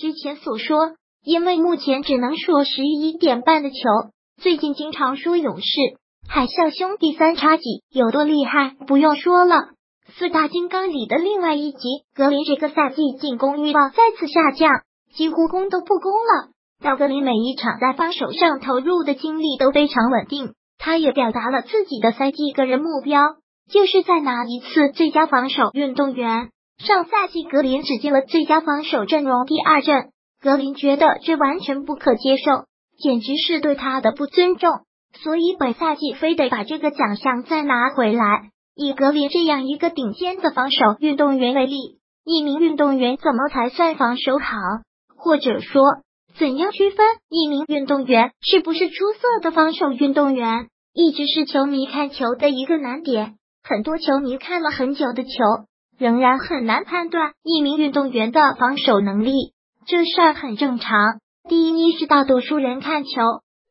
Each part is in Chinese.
之前所说，因为目前只能说十一点半的球，最近经常说勇士、海啸兄弟三叉戟有多厉害，不用说了。四大金刚里的另外一集，格林这个赛季进攻欲望再次下降，几乎攻都不攻了。但格林每一场在防守上投入的精力都非常稳定。他也表达了自己的赛季个人目标，就是再拿一次最佳防守运动员。上赛季格林只进了最佳防守阵容第二阵，格林觉得这完全不可接受，简直是对他的不尊重，所以本赛季非得把这个奖项再拿回来。以格林这样一个顶尖的防守运动员为例，一名运动员怎么才算防守好？或者说，怎样区分一名运动员是不是出色的防守运动员？一直是球迷看球的一个难点。很多球迷看了很久的球，仍然很难判断一名运动员的防守能力。这事儿很正常。第一是大多数人看球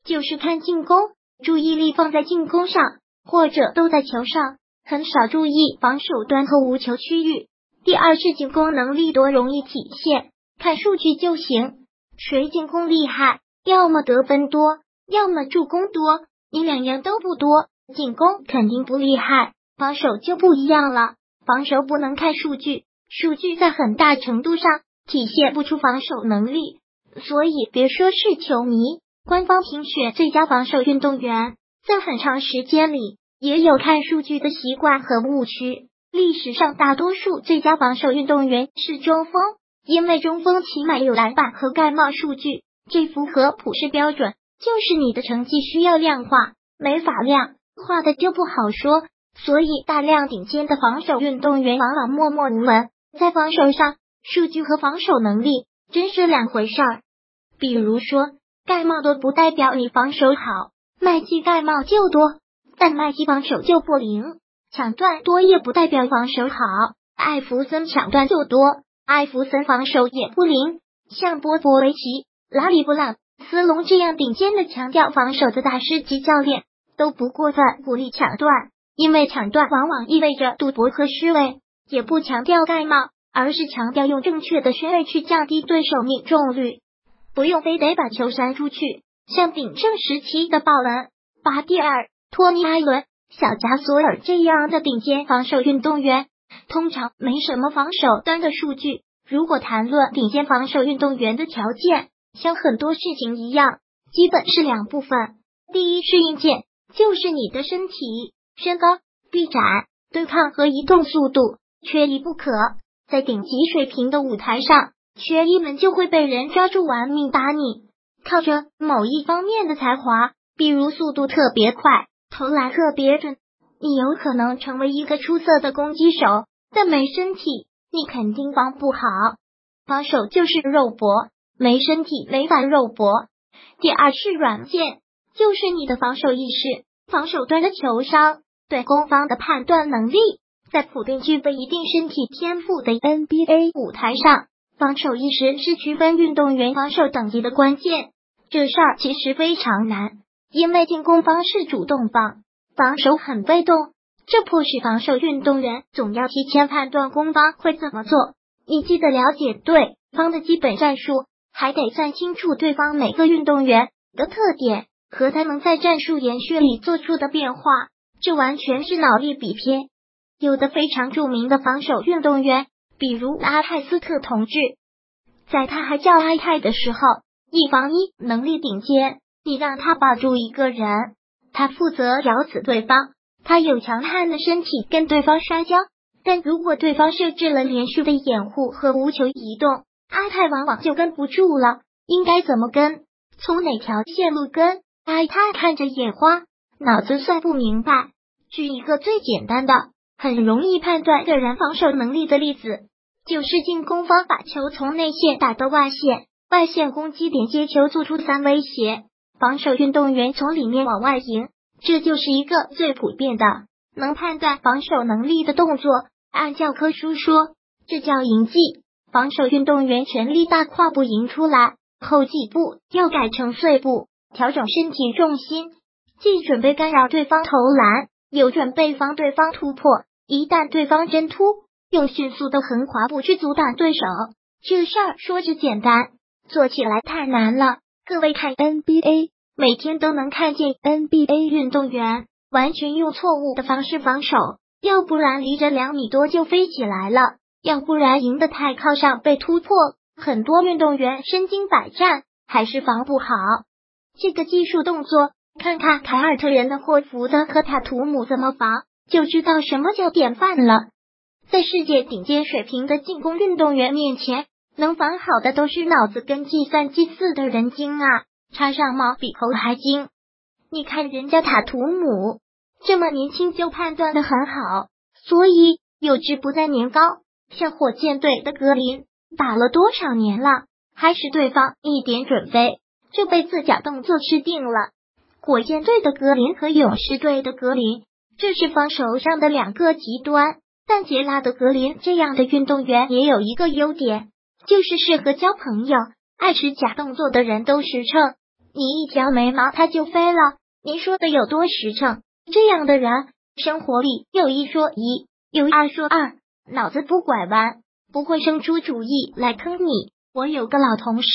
就是看进攻，注意力放在进攻上，或者都在球上。很少注意防守端和无球区域。第二是进攻能力多容易体现，看数据就行。谁进攻厉害，要么得分多，要么助攻多，你两样都不多，进攻肯定不厉害。防守就不一样了，防守不能看数据，数据在很大程度上体现不出防守能力。所以别说是球迷，官方评选最佳防守运动员，在很长时间里。也有看数据的习惯和误区。历史上大多数最佳防守运动员是中锋，因为中锋起码有篮板和盖帽数据，这符合普世标准。就是你的成绩需要量化，没法量化的就不好说。所以大量顶尖的防守运动员往往默默无闻。在防守上，数据和防守能力真是两回事儿。比如说，盖帽多不代表你防守好，麦基盖帽就多。但麦基防守就不灵，抢断多也不代表防守好。艾弗森抢断就多，艾弗森防守也不灵。像波波维奇、拉里布朗、斯隆这样顶尖的强调防守的大师级教练，都不过分鼓励抢断，因为抢断往往意味着赌博和虚伪。也不强调盖帽，而是强调用正确的身位去降低对手命中率，不用非得把球扇出去。像鼎盛时期的鲍文、巴蒂尔。托尼·艾伦、小加索尔这样的顶尖防守运动员，通常没什么防守端的数据。如果谈论顶尖防守运动员的条件，像很多事情一样，基本是两部分：第一是硬件，就是你的身体、身高、臂展、对抗和移动速度，缺一不可。在顶级水平的舞台上，缺一门就会被人抓住玩命打你。靠着某一方面的才华，比如速度特别快。投篮特别准，你有可能成为一个出色的攻击手，但没身体，你肯定防不好。防守就是肉搏，没身体没法肉搏。第二是软件，就是你的防守意识，防守端的球商，对攻方的判断能力。在普遍具备一定身体天赋的 NBA 舞台上，防守意识是区分运动员防守等级的关键。这事儿其实非常难。因为进攻方是主动方，防守很被动，这迫使防守运动员总要提前判断攻方会怎么做。你既得了解对方的基本战术，还得算清楚对方每个运动员的特点和他能在战术延续里做出的变化。这完全是脑力比拼。有的非常著名的防守运动员，比如阿泰斯特同志，在他还叫阿泰的时候，一防一能力顶尖。你让他把住一个人，他负责咬死对方。他有强悍的身体跟对方摔跤，但如果对方设置了连续的掩护和无球移动，阿泰往往就跟不住了。应该怎么跟？从哪条线路跟？阿泰看着眼花，脑子算不明白。举一个最简单的、很容易判断个人防守能力的例子，就是进攻方把球从内线打到外线，外线攻击点接球做出三威胁。防守运动员从里面往外迎，这就是一个最普遍的能判断防守能力的动作。按教科书说，这叫迎击。防守运动员全力大跨步迎出来，后几步要改成碎步，调整身体重心，既准备干扰对方投篮，又准备防对方突破。一旦对方真突，用迅速的横滑步去阻挡对手。这事儿说着简单，做起来太难了。各位看 NBA，每天都能看见 NBA 运动员完全用错误的方式防守，要不然离着两米多就飞起来了，要不然赢得太靠上被突破。很多运动员身经百战，还是防不好。这个技术动作，看看凯尔特人的霍福德和塔图姆怎么防，就知道什么叫典范了。在世界顶尖水平的进攻运动员面前，能防好的都是脑子跟计算机似的人精啊！插上毛比猴还精。你看人家塔图姆这么年轻就判断的很好，所以有志不在年高。像火箭队的格林打了多少年了，还是对方一点准备就被自假动作吃定了。火箭队的格林和勇士队的格林，这是防守上的两个极端。但杰拉德格林这样的运动员也有一个优点，就是适合交朋友。爱吃假动作的人都实诚，你一挑眉毛他就飞了。您说的有多实诚？这样的人生活里有一说一，有二说二，脑子不拐弯，不会生出主意来坑你。我有个老同事，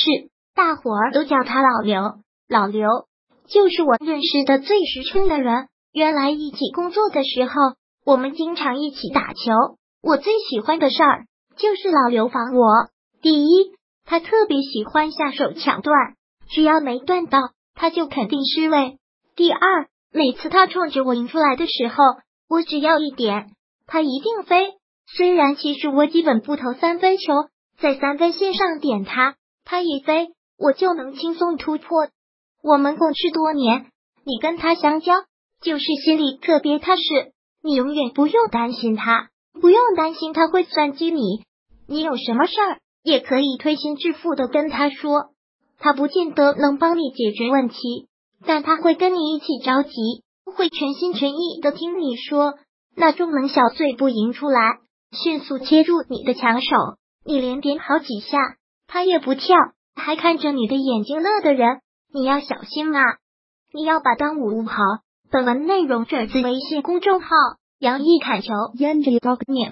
大伙儿都叫他老刘，老刘就是我认识的最实诚的人。原来一起工作的时候。我们经常一起打球，我最喜欢的事儿就是老刘防我。第一，他特别喜欢下手抢断，只要没断到，他就肯定失位。第二，每次他冲着我迎出来的时候，我只要一点，他一定飞。虽然其实我基本不投三分球，在三分线上点他，他一飞，我就能轻松突破。我们共事多年，你跟他相交，就是心里特别踏实。你永远不用担心他，不用担心他会算计你。你有什么事儿也可以推心置腹的跟他说，他不见得能帮你解决问题，但他会跟你一起着急，会全心全意的听你说。那种能小碎步迎出来，迅速切入你的强手，你连点好几下，他也不跳，还看着你的眼睛乐的人，你要小心啊！你要把当五五好。本文内容转自微信公众号“杨毅砍球”，免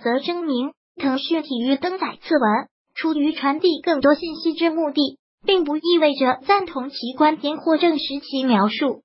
责声明：腾讯体育登载此文出于传递更多信息之目的，并不意味着赞同其观点或证实其描述。